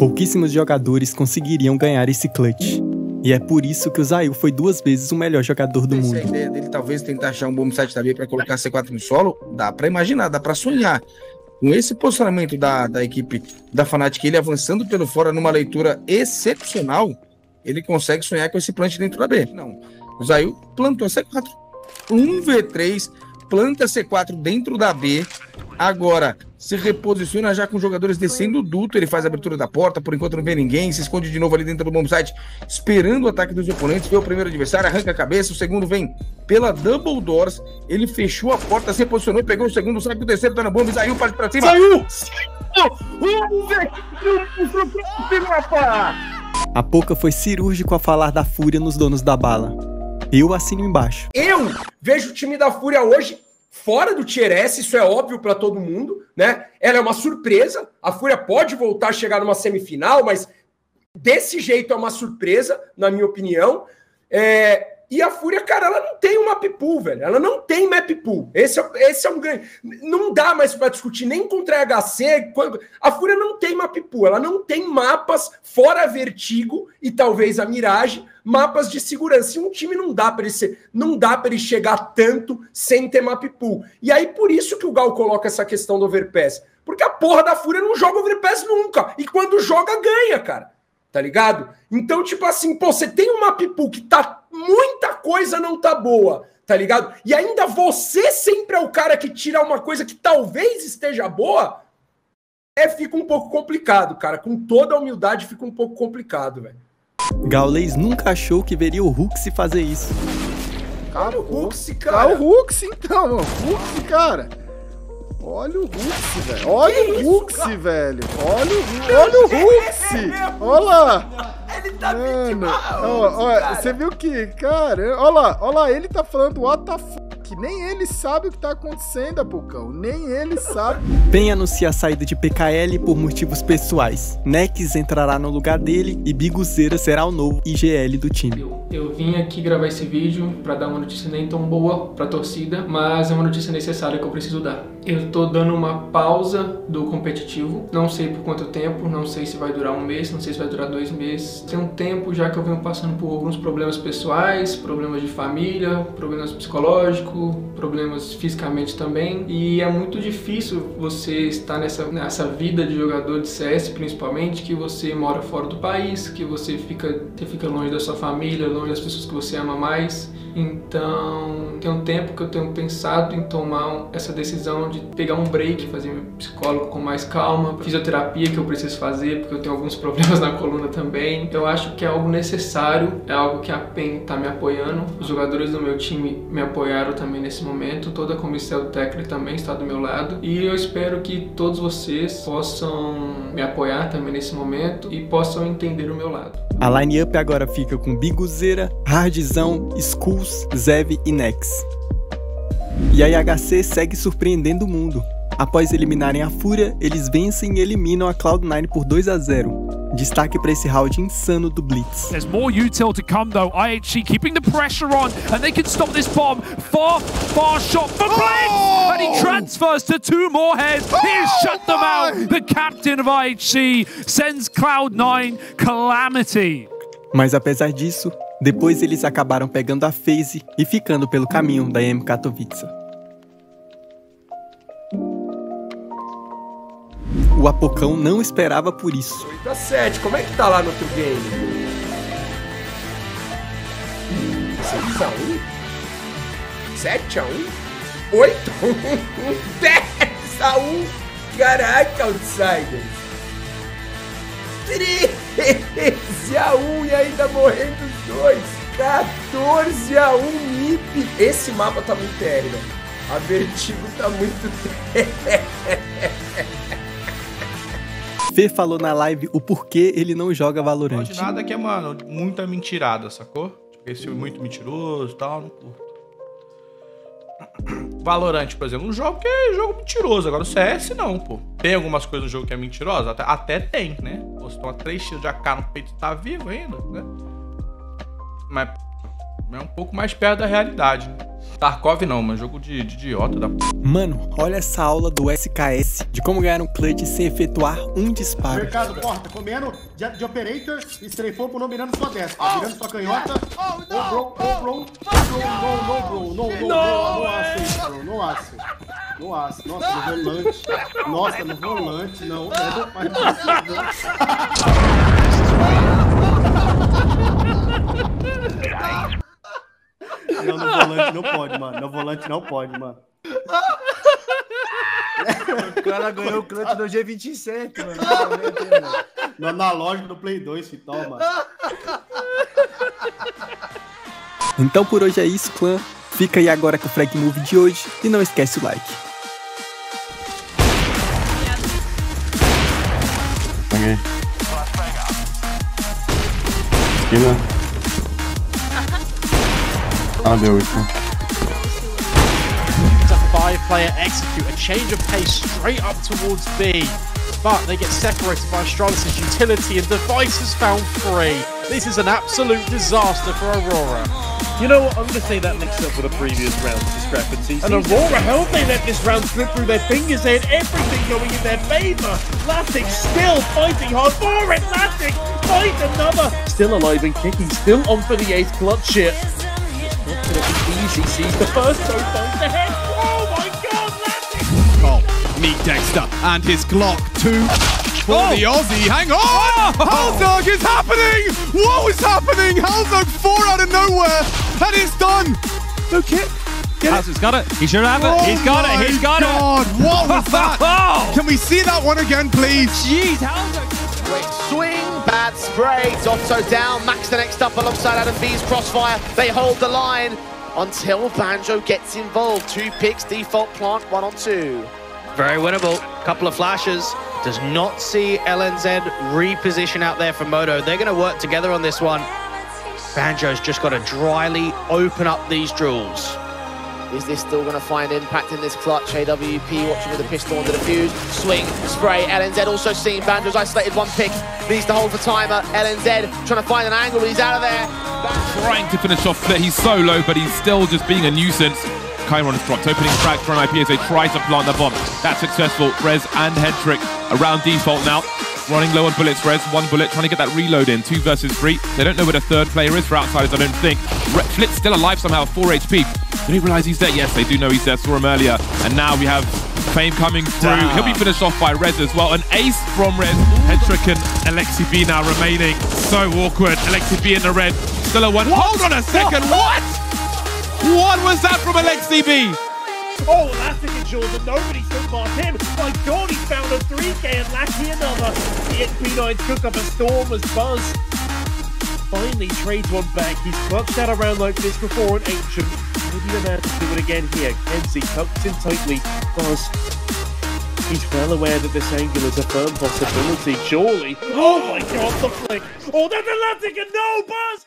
Pouquíssimos jogadores conseguiriam ganhar esse clutch. E é por isso que o Zayu foi duas vezes o melhor jogador do mundo. a ideia dele talvez tentar achar um bom site também para colocar C4 no solo, dá para imaginar, dá para sonhar. Com esse posicionamento da, da equipe da Fnatic, ele avançando pelo fora numa leitura excepcional, ele consegue sonhar com esse plant dentro da B. Não. O Zayu plantou C4. 1v3, planta C4 dentro da B. Agora, se reposiciona já com jogadores descendo o duto, ele faz a abertura da porta, por enquanto não vê ninguém, se esconde de novo ali dentro do bomb site, esperando o ataque dos oponentes, vê o primeiro adversário, arranca a cabeça, o segundo vem pela double doors, ele fechou a porta, se reposicionou, pegou o segundo, sabe que o terceiro tá na bomba, saiu, parte pra cima. Saiu! A Poca foi cirúrgico a falar da fúria nos donos da bala. Eu assino embaixo. Eu vejo o time da Fúria hoje fora do Tier S, isso é óbvio para todo mundo, né? Ela é uma surpresa. A Fúria pode voltar a chegar numa semifinal, mas desse jeito é uma surpresa, na minha opinião. É, e a Fúria, cara, ela não tem um map pool, velho. Ela não tem map pool. Esse é, esse é um grande. Não dá mais para discutir nem contra a HC. A Fúria não tem map pool. Ela não tem mapas fora Vertigo e talvez a Mirage, mapas de segurança. E um time não dá para ele ser, não dá para ele chegar tanto sem ter map pool. E aí por isso que o Gal coloca essa questão do overpass. Porque a porra da Fúria não joga overpass nunca. E quando joga, ganha, cara tá ligado? Então, tipo assim, pô, você tem uma pipu que tá. Muita coisa não tá boa, tá ligado? E ainda você sempre é o cara que tira uma coisa que talvez esteja boa. É, fica um pouco complicado, cara. Com toda a humildade, fica um pouco complicado, velho. Gaules nunca achou que veria o Hulk fazer isso. Cara, o Hulk, cara. Ah, o Hulk, então, Hulk, cara. Olha o Hulk, velho. Olha o Hulk, velho. Olha o Olha o Hulk. Olha lá. Ele tá Mano, ó, ó, Você viu que, cara, olha lá, olha lá, ele tá falando what the f que nem ele sabe o que tá acontecendo, Apocão. Nem ele sabe. PEN anuncia a saída de PKL por motivos pessoais. Nex entrará no lugar dele e Biguzeira será o novo IGL do time. Eu, eu vim aqui gravar esse vídeo para dar uma notícia nem tão boa pra torcida, mas é uma notícia necessária que eu preciso dar. Eu tô dando uma pausa do competitivo. Não sei por quanto tempo, não sei se vai durar um mês, não sei se vai durar dois meses. Tem um tempo já que eu venho passando por alguns problemas pessoais, problemas de família, problemas psicológicos, problemas fisicamente também. E é muito difícil você estar nessa, nessa vida de jogador de CS, principalmente, que você mora fora do país, que você fica, você fica longe da sua família, longe das pessoas que você ama mais. Então, tem um tempo que eu tenho pensado em tomar essa decisão de pegar um break, fazer meu psicólogo com mais calma, fisioterapia que eu preciso fazer, porque eu tenho alguns problemas na coluna também. Eu acho que é algo necessário, é algo que a PEN está me apoiando. Os jogadores do meu time me apoiaram também nesse momento, toda a comissão técnica também está do meu lado. E eu espero que todos vocês possam me apoiar também nesse momento e possam entender o meu lado. A line-up agora fica com Biguzeira, Hardzão, Skulls, Zev e Nex. E a IHC segue surpreendendo o mundo. Após eliminarem a Fúria, eles vencem e eliminam a Cloud9 por 2 a 0. Destaque para esse round insano do Blitz. There's more util to come though. IHC keeping the pressure on and they can stop this bomb. Far, far shot for Blitz! Oh! And he transfers to two more heads. Oh! He's shut them out. The captain of IHC sends Cloud9 calamity. Mas apesar disso, depois eles acabaram pegando a FaZe e ficando pelo caminho da M Katowice. O Apocão não esperava por isso. 8 a 7, como é que tá lá no outro game? 6 a 1? 7 a 1? 8 a 1? 10 a 1? Caraca, Outsiders! 13 a 1 e ainda morrendo! 14 a 1 MIP! Esse mapa tá muito sério, velho. A Vertigo tá muito. Fê falou na live o porquê ele não joga Valorant. Não nada que é, mano, muita mentirada, sacou? Tipo, esse filme muito mentiroso e tal, não curto. Valorant, por exemplo, um jogo que é jogo mentiroso. Agora o CS não, pô. Tem algumas coisas no jogo que é mentirosa? Até, até tem, né? Pô, você toma três tiros de AK no peito e tá vivo ainda, né? Mas é um pouco mais perto da realidade. Tarkov não, mas jogo de, de idiota da p. Mano, olha essa aula do SKS de como ganhar um clutch sem efetuar um disparo. Mercado, porta, comendo de, de operator, estreifou por não mirando sua destra, mirando sua canhota. Oh, bro, oh, bro, no, no, bro, no, no, não acho bro, não acho. Não acho, nossa, no volante, nossa, no volante, não, não faz Não, no volante não pode, mano. No volante não pode, mano. O cara ganhou o clutch do G27, mano. No analógico do Play 2, se toma. Então por hoje é isso, clã. Fica aí agora com o Frag Move de hoje e não esquece o like. Okay. Esquina. I'll deal with you. It's a five-player execute, a change of pace straight up towards B. But they get separated by Astralis' utility and Device is found free. This is an absolute disaster for Aurora. You know what? I'm going to say that mixed up with a previous round's discrepancy. And Aurora, how they let this round slip through their fingers? They had everything going in their favour. Latic still fighting hard for it. Latic fight another. Still alive and kicking, still on for the eighth clutch shit. Not going to be easy. Sees the first toe finds the head. Oh my god! Oh, meet Dexter and his Glock 2 for Oh. the Aussie. Hang on! Halzog is happening! What is happening? Halzog four out of nowhere, and it's done. No kick. Get Has got it. He should have it. Oh He's got it. He's got oh God, it. what was that? Oh! Can we see that one again, please? Jeez, how's that? Great swing, bad spray. Zotto down, Max the next up alongside Adam B's crossfire. They hold the line until Banjo gets involved. Two picks, default plant, one on two. Very winnable. Couple of flashes. Does not see LNZ reposition out there for Moto. They're going to work together on this one. Banjo's just got to dryly open up these drills. Is this still going to find impact in this clutch? AWP watching with a pistol under the fuse. Swing, spray. LNZ also seen Banjo's isolated one pick. Needs to hold for timer. LNZ trying to find an angle, but he's out of there. Trying to finish off there. He's so low, but he's still just being a nuisance. Chiron is dropped, opening crack for an IP as they try to plant the bomb. That's successful. Rez and Hedrick around default now. Running low on bullets. Rez, one bullet, trying to get that reload in. Two versus three. They don't know where the third player is for outsiders, I don't think. Re- Flit's still alive somehow, 4 HP. They don't realize he's there. Yes, they do know he's there. Saw him earlier. And now we have Fame coming through. He'll be finished off by Rez as well. An ace from Rez. Hedrick and Alexi B now remaining. So awkward. Alexi B in the red. Still a one. Hold on a second. What? What was that from Alexi B? Oh, Elastic ensures that nobody stood past him. My god, he found a 3k and Lackey another. The XP9 took up a storm as Buzz finally trades one back. He's clutched out around like this before an ancient. Maybe the man to do it again here. Kenzie tucks in tightly. Buzz. He's well aware that this angle is a firm possibility, surely. Oh my god, the flick! Oh, that's Atlantic and no, Buzz!